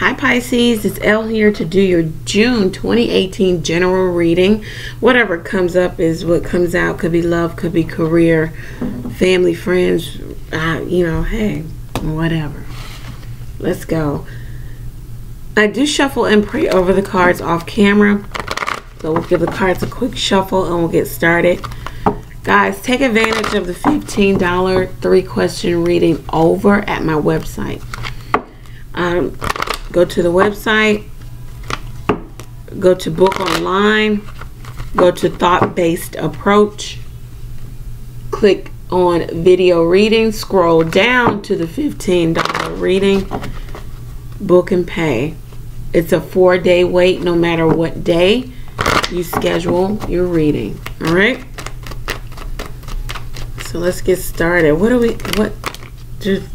Hi Pisces, it's Elle here to do your June 2018 general reading. Whatever comes up is what comes out. Could be love, could be career, family, friends, uh, you know, hey, whatever. Let's go. I do shuffle and pray over the cards off camera. So we'll give the cards a quick shuffle and we'll get started. Guys, take advantage of the $15 three question reading over at my website. Um, go to the website, go to book online, go to thought based approach, click on video reading, scroll down to the $15 reading, book and pay. It's a four day wait no matter what day you schedule your reading. All right. So let's get started. What do we, what does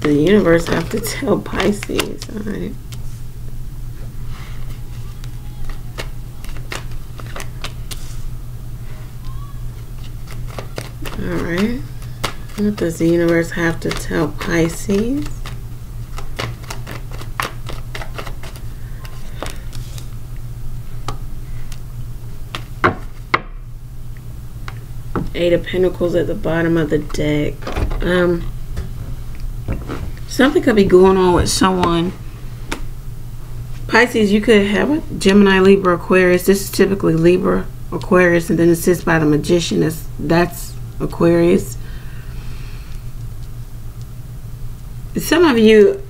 the universe have to tell Pisces? All right. All right. What does the universe have to tell Pisces? Eight of Pentacles at the bottom of the deck. Um, something could be going on with someone. Pisces, you could have a Gemini, Libra, Aquarius. This is typically Libra, Aquarius, and then assist by the Magician. That's, that's Aquarius. Some of you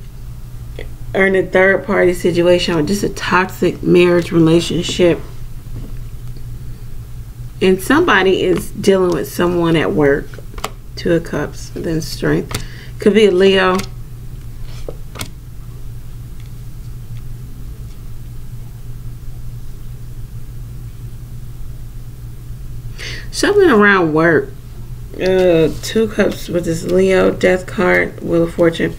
are in a third party situation or just a toxic marriage relationship and somebody is dealing with someone at work. Two of Cups, then Strength. Could be a Leo. Something around work. Uh, two Cups with this Leo, Death card, Wheel of Fortune.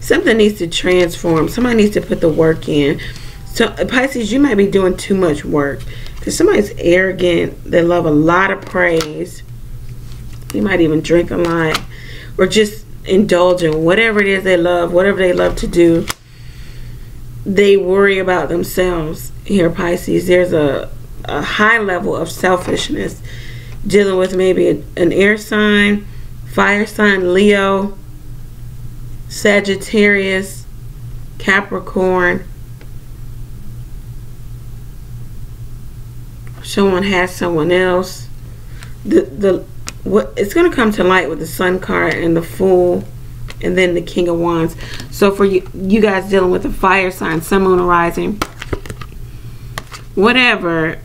Something needs to transform. Somebody needs to put the work in. So, Pisces, you might be doing too much work because somebody's arrogant, they love a lot of praise. They might even drink a lot or just indulge in whatever it is they love, whatever they love to do. They worry about themselves here, Pisces. There's a, a high level of selfishness dealing with maybe an air sign, fire sign, Leo, Sagittarius, Capricorn, someone has someone else. The the what it's going to come to light with the sun card and the fool and then the king of wands. So for you you guys dealing with the fire sign sun moon arising whatever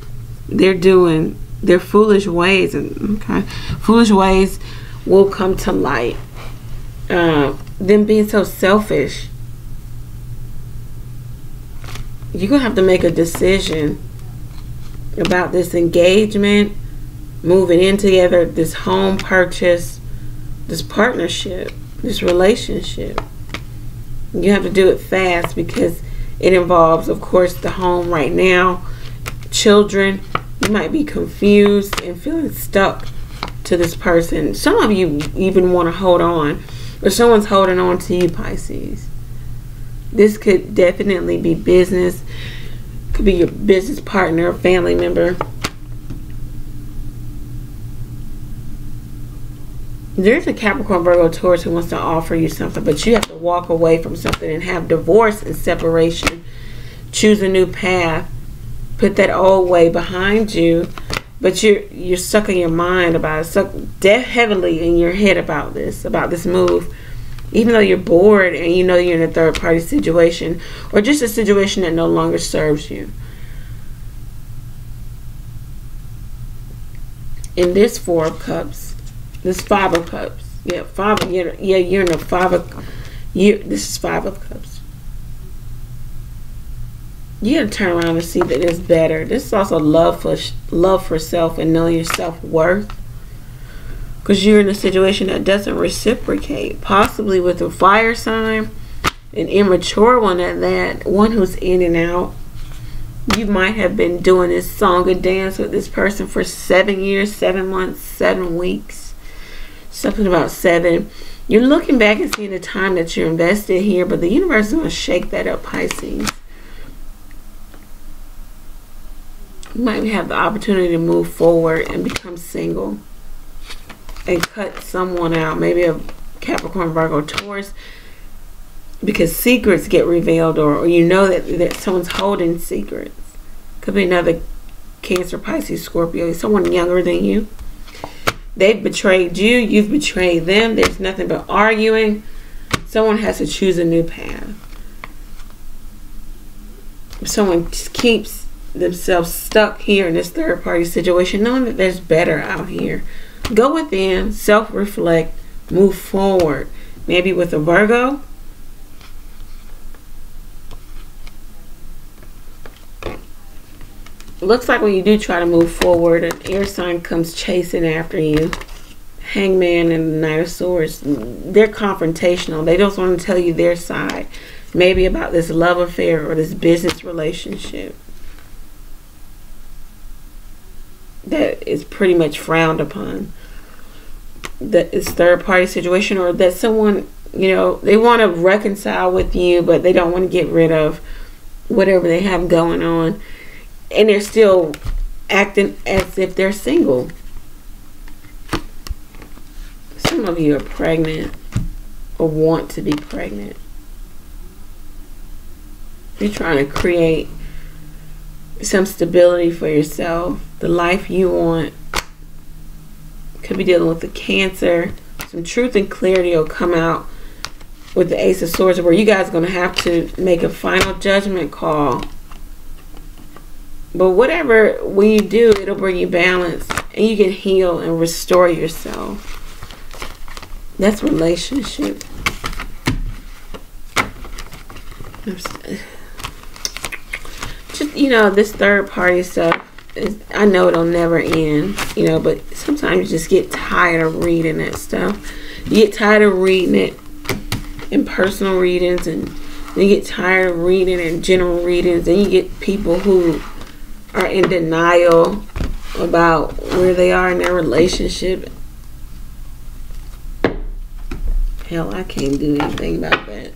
they're doing their foolish ways and okay foolish ways will come to light uh, them being so selfish you're gonna have to make a decision about this engagement, moving in together, this home purchase, this partnership, this relationship. You have to do it fast because it involves, of course, the home right now, children. You might be confused and feeling stuck to this person. Some of you even want to hold on, but someone's holding on to you, Pisces. This could definitely be business could be your business partner, family member. There's a Capricorn, Virgo, Taurus who wants to offer you something, but you have to walk away from something and have divorce and separation. Choose a new path. Put that old way behind you, but you're you're stuck in your mind about it, stuck heavily in your head about this, about this move even though you're bored and you know you're in a third party situation or just a situation that no longer serves you. In this Four of Cups, this Five of Cups, yeah, five. Yeah, yeah, you're in a Five of. You. This is Five of Cups. You gotta turn around and see that it's better. This is also love for love for self and knowing your self worth because you're in a situation that doesn't reciprocate, possibly with a fire sign, an immature one at that, one who's in and out. You might have been doing this song and dance with this person for seven years, seven months, seven weeks, something about seven. You're looking back and seeing the time that you're invested here, but the universe is to shake that up, Pisces. You might have the opportunity to move forward and become single and cut someone out, maybe a Capricorn, Virgo, Taurus, because secrets get revealed or, or you know that, that someone's holding secrets. Could be another Cancer, Pisces, Scorpio, someone younger than you. They've betrayed you, you've betrayed them. There's nothing but arguing. Someone has to choose a new path. Someone keeps themselves stuck here in this third party situation, knowing that there's better out here, go within, self reflect, move forward. Maybe with a Virgo, looks like when you do try to move forward, an air sign comes chasing after you. Hangman and the Knight of Swords, they're confrontational. They just want to tell you their side. Maybe about this love affair or this business relationship that is pretty much frowned upon. That is third party situation or that someone, you know, they want to reconcile with you, but they don't want to get rid of whatever they have going on and they're still acting as if they're single. Some of you are pregnant or want to be pregnant. You're trying to create some stability for yourself, the life you want. Could be dealing with the cancer. Some truth and clarity will come out with the Ace of Swords where you guys are going to have to make a final judgment call but whatever, when you do, it'll bring you balance and you can heal and restore yourself. That's relationship. Just, you know, this third party stuff, I know it'll never end, you know, but sometimes you just get tired of reading that stuff. You get tired of reading it in personal readings and you get tired of reading in general readings and you get people who are in denial about where they are in their relationship. Hell, I can't do anything about that.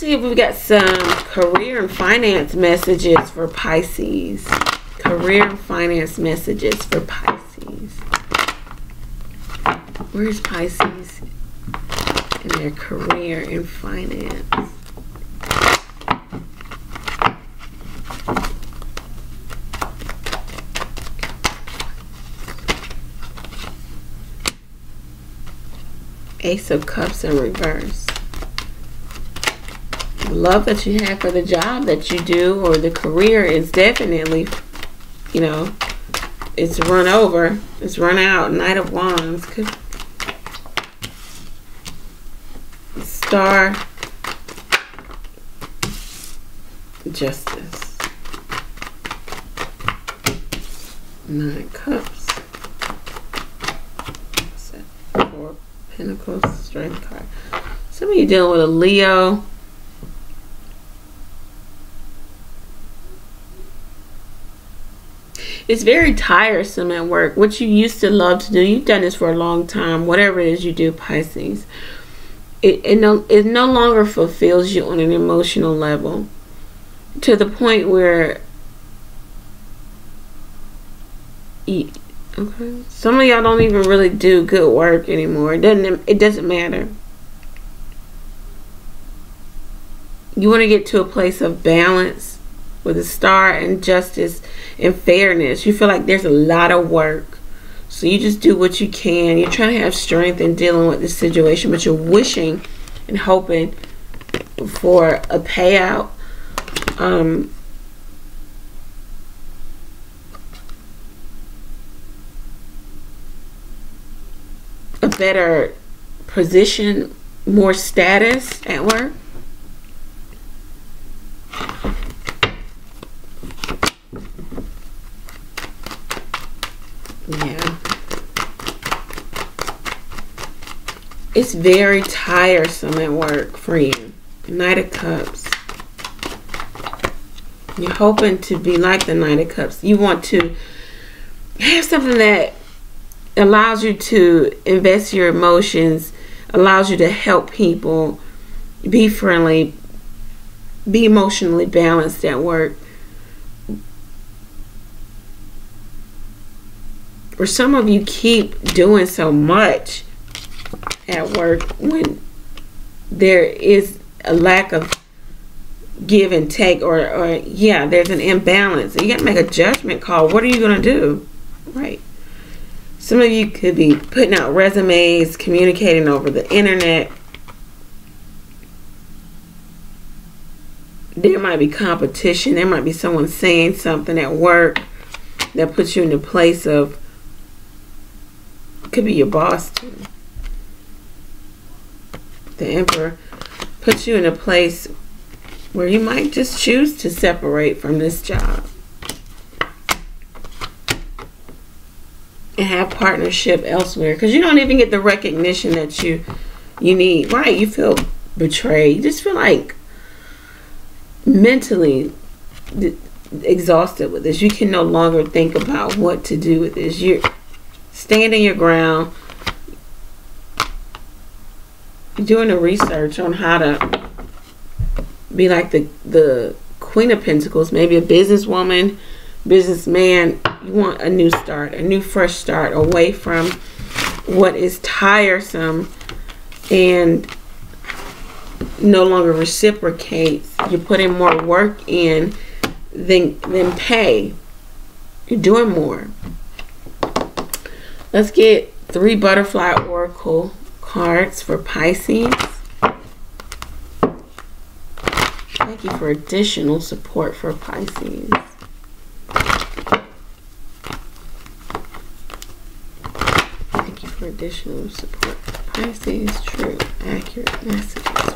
See if we've got some career and finance messages for Pisces. Career and finance messages for Pisces. Where's Pisces in their career and finance? Ace of Cups in reverse. Love that you have for the job that you do or the career is definitely, you know, it's run over. It's run out. Knight of Wands. Star. Justice. Nine Cups. Four Pentacles, Strength card. Some of you dealing with a Leo. It's very tiresome at work. What you used to love to do, you've done this for a long time. Whatever it is you do, Pisces, it it no it no longer fulfills you on an emotional level, to the point where you, Okay. Some of y'all don't even really do good work anymore. It doesn't it doesn't matter. You want to get to a place of balance with a star and justice and fairness. You feel like there's a lot of work. So you just do what you can. You're trying to have strength in dealing with the situation, but you're wishing and hoping for a payout. Um, a better position, more status at work? Yeah. It's very tiresome at work for you. Knight of Cups. You're hoping to be like the Knight of Cups. You want to have something that allows you to invest your emotions, allows you to help people, be friendly, be emotionally balanced at work. Or some of you keep doing so much at work when there is a lack of give and take or, or yeah there's an imbalance. You got to make a judgment call. What are you to do? Right. Some of you could be putting out resumes communicating over the internet. There might be competition. There might be someone saying something at work that puts you in the place of could be your boss. Too the emperor puts you in a place where you might just choose to separate from this job and have partnership elsewhere. Because you don't even get the recognition that you you need. Right you feel betrayed. You just feel like mentally exhausted with this. You can no longer think about what to do with this. You're standing your ground doing the research on how to be like the the Queen of Pentacles, maybe a businesswoman, businessman. You want a new start, a new fresh start, away from what is tiresome and no longer reciprocates. You're putting more work in than than pay. You're doing more. Let's get three butterfly oracle cards for Pisces. Thank you for additional support for Pisces. Thank you for additional support Pisces. True, accurate messages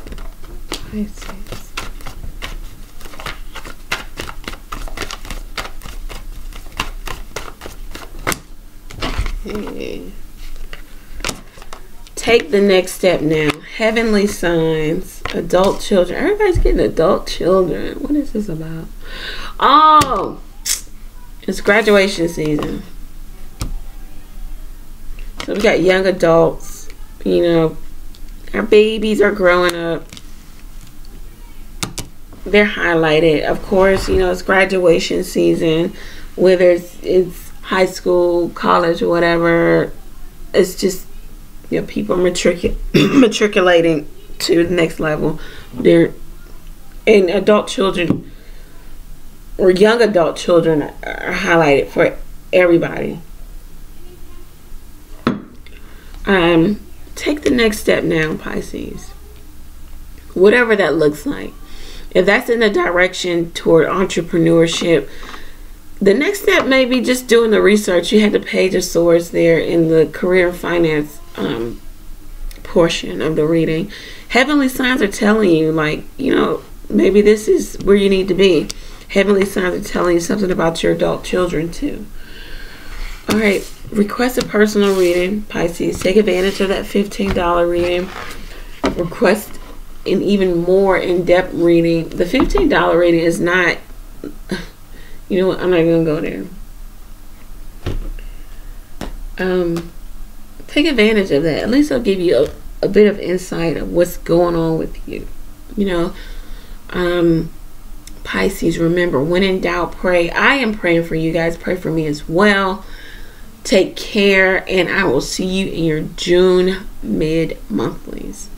Pisces. Take the next step now. Heavenly signs, adult children. Everybody's getting adult children. What is this about? Oh, it's graduation season. So we got young adults, you know, our babies are growing up. They're highlighted. Of course, you know, it's graduation season, whether it's, it's high school, college, or whatever. It's just you know, people matric- matriculating to the next level. They're and adult children or young adult children are highlighted for everybody. Um, take the next step now, Pisces. Whatever that looks like. If that's in a direction toward entrepreneurship, the next step may be just doing the research. You had the page of swords there in the career and finance um, portion of the reading, heavenly signs are telling you, like, you know, maybe this is where you need to be. Heavenly signs are telling you something about your adult children, too. All right, request a personal reading, Pisces. Take advantage of that $15 reading. Request an even more in depth reading. The $15 reading is not, you know what, I'm not going to go there. Um, take advantage of that. At least it'll give you a, a bit of insight of what's going on with you. You know, um, Pisces, remember, when in doubt, pray. I am praying for you guys. Pray for me as well. Take care, and I will see you in your June mid monthlies.